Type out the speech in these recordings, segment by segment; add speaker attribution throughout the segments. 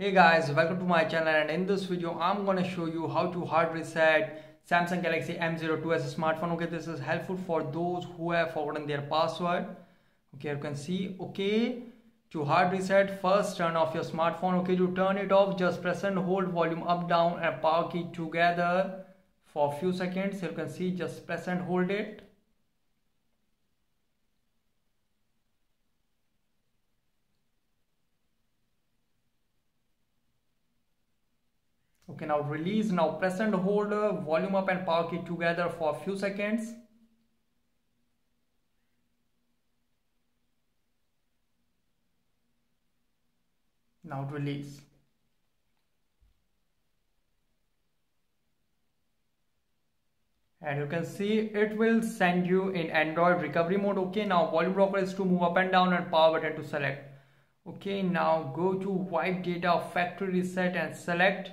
Speaker 1: Hey guys, welcome to my channel and in this video I'm gonna show you how to hard reset Samsung Galaxy M02s a smartphone. Okay, this is helpful for those who have forgotten their password. Okay, you can see, okay, to hard reset, first turn off your smartphone. Okay, to turn it off, just press and hold volume up, down and power key together for a few seconds. You can see, just press and hold it. Okay now release now press and hold uh, volume up and power key together for a few seconds. Now release. And you can see it will send you in android recovery mode. Okay now volume rocker is to move up and down and power button to select. Okay now go to wipe data factory reset and select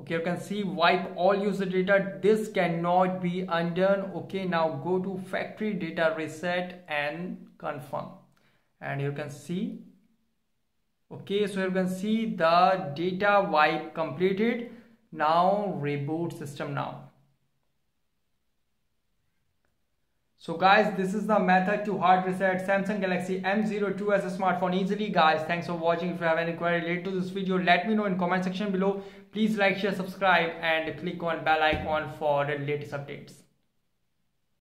Speaker 1: okay you can see wipe all user data. This cannot be undone. Okay now go to factory data reset and confirm. And you can see okay so you can see the data wipe completed. Now reboot system now So guys, this is the method to hard reset Samsung Galaxy M02s a smartphone easily. Guys, thanks for watching. If you have any query related to this video, let me know in comment section below. Please like, share, subscribe and click on bell icon for the latest updates.